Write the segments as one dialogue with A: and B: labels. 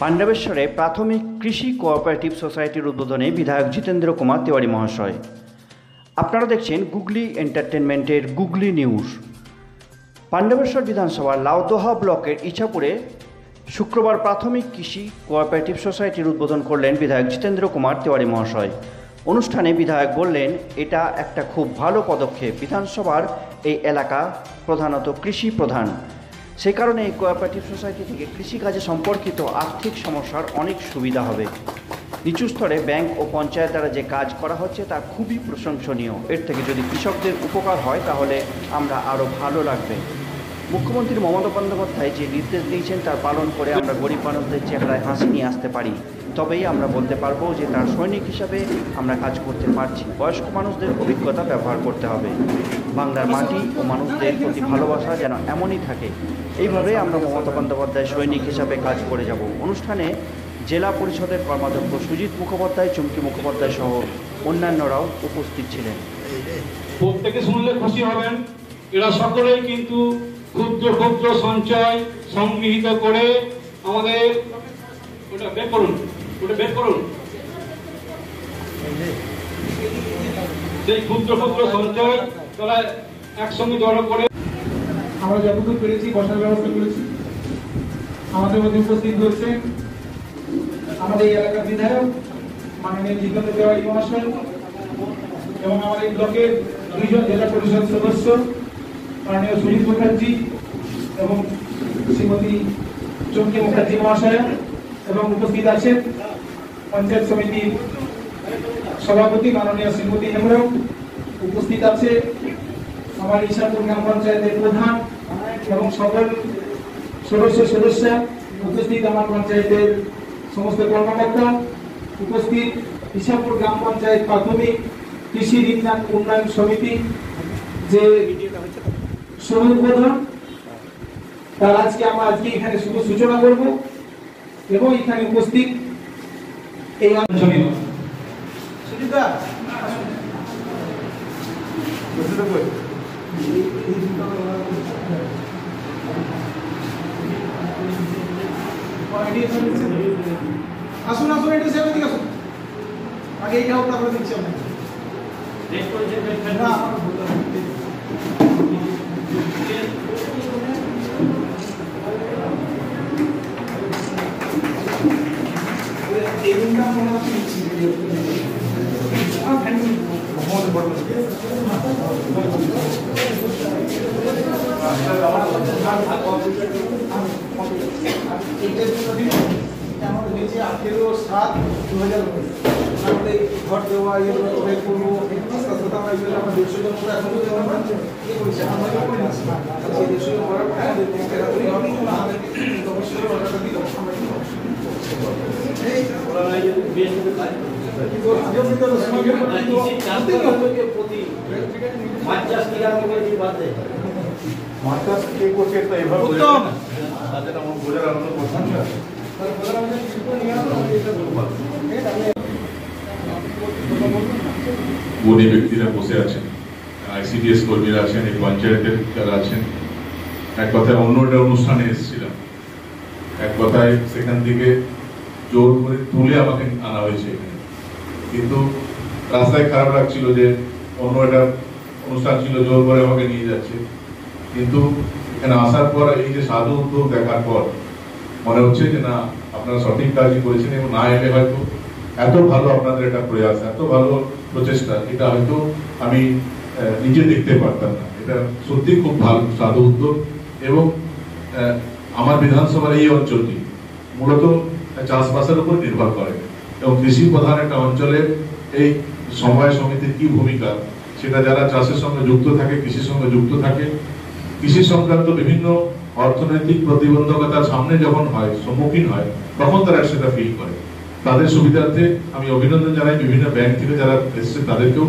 A: পাণ্ডবেশ্বরে প্রাথমিক কৃষি কোঅপারেটিভ সোসাইটির উদ্বোধনে বিধায়ক জিতেন্দ্র কুমার তিওয়ারি মহাশয়। আপনারা দেখছেন গুগলি এন্টারটেনমেন্টের গুগলি নিউজ। পাণ্ডবেশ্বর বিধানসভার লাউদোহা ব্লকের ইছাপুরে শুক্রবার প্রাথমিক কৃষি কোঅপারেটিভ সোসাইটির উদ্বোধন করলেন বিধায়ক জিতেন্দ্র কুমার তিওয়ারি মহাশয়। অনুষ্ঠানে বিধায়ক বললেন, এটা একটা খুব ভালো পদক্ষেপ। বিধানসভার এই এলাকা প্রধানত কৃষি প্রধান। সেই কারণে এই কোঅপারেটিভ সোসাইটি থেকে কৃষিকাজে সম্পর্কিত আর্থিক সমস্যার অনেক সুবিধা হবে। নিচু স্তরে ব্যাংক ও পঞ্চায়েত দ্বারা যে কাজ করা হচ্ছে তা খুবই প্রশংসনীয়। এর থেকে যদি কৃষকদের উপকার হয় তাহলে আমরা আরও ভালো লাগবে। মুখ্যমন্ত্রী মমতা বন্দ্যোপাধ্যায় যে নির্দেশ দিয়েছেন তার পালন করে আমরা গরিব মানুষদের চেহারায় হাসি নিয়ে আসতে পারি। তবেই আমরা বলতে পারব যে তার সৈনিক হিসাবে আমরা কাজ করতে পারছি। বয়স্ক মানুষদের অভিজ্ঞতা ব্যবহার করতে হবে। বাংলার মাটি ও মানুষদের প্রতি ভালোবাসা যেন এমনই থাকে। এইভাবে আমরা মমতা বন্দ্যোপাধ্যায় সৈনিক হিসাবে কাজ করে যাব। অনুষ্ঠানে জেলা পরিষদের কর্মাধ্যক্ষ সুজিত মুখোপাধ্যায়, চুমকি মুখোপাধ্যায় সহ অন্যান্যরাও উপস্থিত ছিলেন।
B: প্রত্যেকে শুনলে খুশি হবেন। এরা সকলেই কিন্তু ক্ষুদ্র ক্ষুদ্র সঞ্চয় সংগৃহীত করে আমাদের ওটা বের করুন, ওটা বের করুন। সেই ক্ষুদ্র ক্ষুদ্র সঞ্চয় তারা একসঙ্গে জড়ো করে
C: আমরা যতদূর পেরেছি, বসার ব্যবস্থা করেছি। আমাদের মধ্যে উপস্থিত হয়েছেন আমাদের এই এলাকার বিধায়ক, মাননীয় জিতেন্দ্র তেওয়ারি মহাশয় এবং আমাদের ব্লকের দুইজন জেলা পরিষদ সদস্য, মাননীয় সুনীল মুখার্জি এবং শ্রীমতী চমকি মুখার্জি মহাশয় এবং উপস্থিত আছেন পঞ্চায়েত সমিতির সভাপতি মাননীয় শ্রীমতী হেমরম উপস্থিত আছে আমার ইশাপুর গ্রাম পঞ্চায়েতের প্রধান এবং সকল সদস্য সদস্য উপস্থিত আমার পঞ্চায়েতের সমস্ত কর্মকর্তা, উপস্থিত ইশাপুর গ্রাম পঞ্চায়েত প্রাথমিক কৃষি ঋণ উন্নয়ন সমিতি যে সমুদ্বোধন তার আজকে আমরা আজকে এখানে শুভ সূচনা করব এবং এখানে উপস্থিত এই অঞ্চলে সুজিতা। আসুন আসুন এটা সেবা দিকে আসুন আগে এইটা হোক তারপরে দিচ্ছি আমরা না, আমার ভুল হয়েছে। এই রুমটা মনে হচ্ছে নিচ্ছি। আমার ফ্যান আমাদের হয়েছে আঠেরো সাত দু হাজার ঘর দেওয়া করে করব আস্তে আস্তে আমরা এগুলো আমরা দেড়শো জন মতো এখন যদি আমরা ইয়ে করছি আমরা ইয়ে করি না সেই দেড়শো জন করার পরে আমাদের ব্যাংকের হাতে আমাদেরকে অবশ্যই অর্ডারটা দিল আমরা কি কিন্তু সময়
D: চাষ কে করছে তো এভাবে
C: উত্তম।
D: তাদের আমার বোঝার আনন্দ না
C: এটা
E: গুণী ব্যক্তিরা বসে আছেন? আইসিডিএস কর্মীরা আছেন এই পঞ্চায়েতের যারা আছেন। এক কথায় অন্য একটা অনুষ্ঠানে এসেছিলাম। এক কথায় সেখান থেকে জোর করে তুলে আমাকে আনা হয়েছে এখানে। কিন্তু রাস্তায় খারাপ লাগছিল যে অন্য একটা অনুষ্ঠান ছিল জোর করে আমাকে নিয়ে যাচ্ছে। কিন্তু এখানে আসার পর এই যে সাধু উদ্যোগ দেখার পর মনে হচ্ছে যে না, আপনারা সঠিক কাজই করেছেন এবং না এলে হয়তো এত ভালো আপনাদের একটা প্রয়াস, এত ভালো প্রচেষ্টা, এটা হয়তো আমি নিজে দেখতে পারতাম না। এটা সত্যি খুব ভালো, সাধু উদ্যোগ এবং আমার বিধানসভার এই অঞ্চলটি মূলত চাষবাসের উপর নির্ভর করে এবং কৃষি প্রধান একটা অঞ্চলে এই সমবায় সমিতির কি ভূমিকা, সেটা যারা চাষের সঙ্গে যুক্ত থাকে, কৃষির সঙ্গে যুক্ত থাকে কৃষি সংক্রান্ত বিভিন্ন অর্থনৈতিক প্রতিবন্ধকতার সামনে যখন হয়, সম্মুখীন হয়, তখন তারা সেটা ফিল করে। তাদের সুবিধার্থে আমি অভিনন্দন জানাই, বিভিন্ন ব্যাংক থেকে যারা এসছে তাদেরকেও,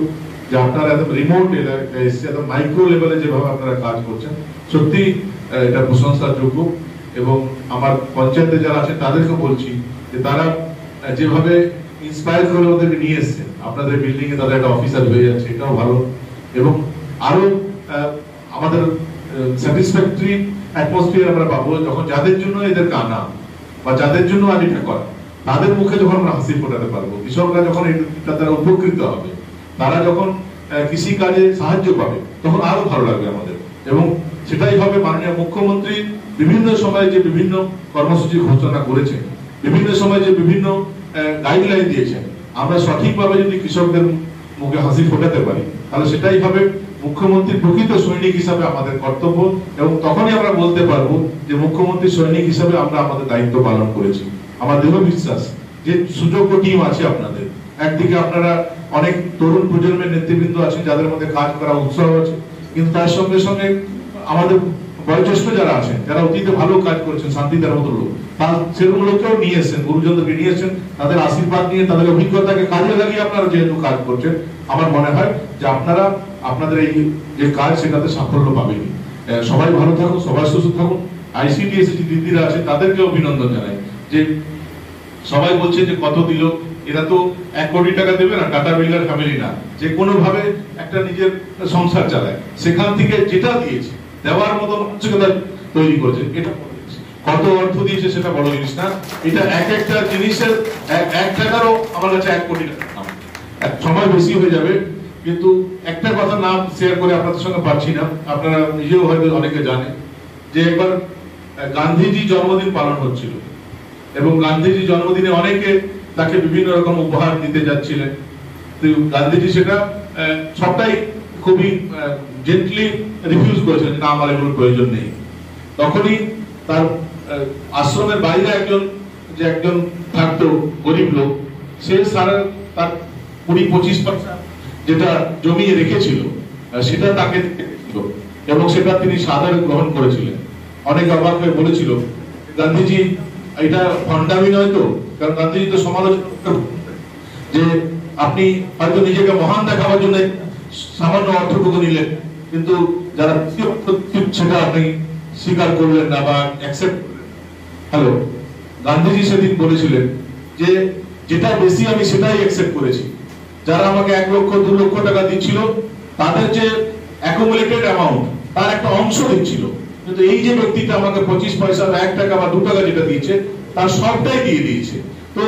E: যে আপনারা একদম রিমোট এসছে, একদম মাইক্রো লেভেলে যেভাবে আপনারা কাজ করছেন, সত্যি এটা প্রশংসার যোগ্য এবং আমার পঞ্চায়েতে যারা আছে তাদেরকে বলছি যে তারা যেভাবে ইন্সপায়ার করে ওদেরকে নিয়ে এসছেন আপনাদের বিল্ডিং এ তাদের একটা অফিসার হয়ে যাচ্ছে, এটাও ভালো। এবং আরও আমাদের স্যাটিসফ্যাক্টরি অ্যাটমসফিয়ার আমরা পাবো যখন যাদের জন্য এদেরকে আনা বা যাদের জন্য আজ এটা করা, তাদের মুখে যখন আমরা হাসি ফোটাতে পারব, কৃষকরা যখন এটা দ্বারা উপকৃত হবে, তারা যখন কৃষি কাজে সাহায্য পাবে, তখন আরও ভালো লাগবে আমাদের। এবং সেটাই হবে মাননীয় মুখ্যমন্ত্রী বিভিন্ন সময়ে যে বিভিন্ন কর্মসূচি ঘোষণা করেছেন, বিভিন্ন সময় যে বিভিন্ন গাইডলাইন দিয়েছেন, আমরা সঠিকভাবে যদি কৃষকদের মুখে হাসি ফোটাতে পারি, তাহলে সেটাই হবে মুখ্যমন্ত্রী প্রকৃত সৈনিক হিসাবে আমাদের কর্তব্য, এবং তখনই আমরা বলতে পারব যে মুখ্যমন্ত্রী সৈনিক হিসাবে আমরা আমাদের দায়িত্ব পালন করেছি। আমার দৃঢ় বিশ্বাস যে সুযোগ্য টিম আছে আপনাদের। একদিকে আপনারা অনেক তরুণ প্রজন্মের নেতৃবৃন্দ আছেন, যাদের মধ্যে কাজ করা উৎসাহ আছে, কিন্তু তার সঙ্গে সঙ্গে আমাদের বয়োজ্যেষ্ঠ যারা আছেন, যারা অতীতে ভালো কাজ করেছেন, শান্তিদার মতো লোক, তার সেরকম লোককেও নিয়ে এসেছেন, গুরুজনদেরকে নিয়ে এসেছেন, তাদের আশীর্বাদ নিয়ে, তাদের অভিজ্ঞতাকে কাজে লাগিয়ে আপনারা যেহেতু কাজ করছেন, আমার মনে হয় যে আপনারা আপনাদের এই যে কাজ, সেটাতে সাফল্য পাবেনি। সবাই ভালো থাকুন, সবাই সুস্থ থাকুন। আইসিডিএস দিদিরা আছে, তাদেরকে অভিনন্দন জানাই। যে সবাই বলছে যে কত দিল, এরা তো এক কোটি টাকা দেবে না, টাটা বিল্ডার ফ্যামিলি না। যে কোনোভাবে একটা নিজের সংসার চালায়। সেখান থেকে যেটা দিয়েছে, দেওয়ার মতো মানসিকতা তৈরি করেছে, এটা কত অর্থ দিয়েছে সেটা বড় জিনিস না। এটা এক একটা জিনিসের, এক টাকারও আমার কাছে এক কোটি টাকা। সময় বেশি হয়ে যাবে। কিন্তু একটা কথা নাম শেয়ার করে আপনাদের সঙ্গে পাচ্ছি না। আপনারা নিজেও হয়তো অনেকে জানে যে একবার গান্ধীজি জন্মদিন পালন হচ্ছিল এবং গান্ধীজি জন্মদিনে অনেকে তাকে বিভিন্ন রকম উপহার দিতে যাচ্ছিলেন। তো গান্ধীজি সেটা সবটাই খুবই জেন্টলি রিফিউজ করেছেন না, আমার এগুলোর প্রয়োজন নেই। তখনই তার আশ্রমের বাইরে একজন, যে একজন থাকতো গরিব লোক, সে সারা তার কুড়ি পঁচিশ পার্সেন্ট যেটা জমিয়ে রেখেছিল সেটা তাকে এবং সেটা তিনি সাধারণ গ্রহণ করেছিলেন। অনেক অবাক হয়ে বলেছিল, গান্ধীজি, এটা ফন্ডামি নয় তো? কারণ গান্ধীজি তো সমালোচনা যে আপনি হয়তো নিজেকে মহান দেখাবার জন্য সামান্য অর্থটুকু নিলেন, কিন্তু যারা সেটা আপনি স্বীকার করলেন না বা অ্যাকসেপ্ট হ্যালো গান্ধীজি সেদিন বলেছিলেন যে যেটা বেশি আমি সেটাই অ্যাকসেপ্ট করেছি। যারা আমাকে এক লক্ষ, দু লক্ষ টাকা দিচ্ছিল, তাদের যে অ্যাকুমুলেটেড অ্যামাউন্ট তার একটা অংশ দিচ্ছিল। কিন্তু এই যে ব্যক্তিটা আমাকে পঁচিশ পয়সা বা এক টাকা বা দু টাকা যেটা দিয়েছে, তার সবটাই দিয়ে দিয়েছে। তো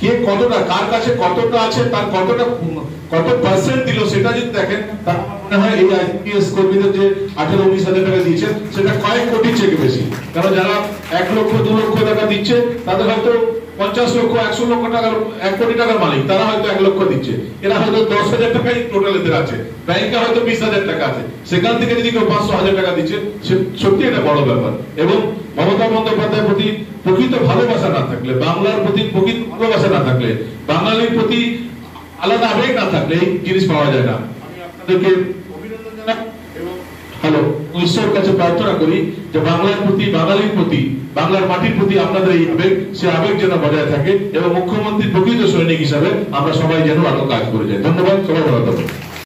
E: কে কতটা, কার কাছে কতটা আছে, তার কতটা, কত পার্সেন্ট দিল সেটা যদি দেখেন তার মনে হয় এই আইপিএস কর্মীদের যে আঠেরো, উনিশ হাজার টাকা দিয়েছে, সেটা কয়েক কোটি চেকে বেশি। কারণ যারা এক লক্ষ, দু লক্ষ টাকা দিচ্ছে, তাদের হয়তো পঞ্চাশ লক্ষ, একশো লক্ষ টাকার, এক কোটি টাকার মালিক, তারা হয়তো এক লক্ষ দিচ্ছে। এরা হয়তো দশ হাজার টাকাই টোটাল এদের আছে। ব্যাংকে হয়তো বিশ হাজার টাকা আছে। সেখান থেকে যদি কেউ পাঁচশো হাজার টাকা দিচ্ছে সত্যি এটা বড় ব্যাপার। এবং মমতা বন্দ্যোপাধ্যায়ের প্রতি প্রকৃত ভালোবাসা না থাকলে, বাংলার প্রতি প্রকৃত ভালোবাসা না থাকলে, বাঙালির প্রতি আলাদা আবেগ না থাকলে এই জিনিস পাওয়া যায় না। আপনাদেরকে অভিনন্দন জানাই। ঈশ্বরের কাছে প্রার্থনা করি যে বাংলার প্রতি, বাঙালির প্রতি, বাংলার মাটির প্রতি আপনাদের এই আবেগ, সে আবেগ যেন বজায় থাকে এবং মুখ্যমন্ত্রী প্রকৃত সৈনিক হিসাবে আমরা সবাই যেন আরও কাজ করে যাই। ধন্যবাদ, সবাই ভালো থাকবেন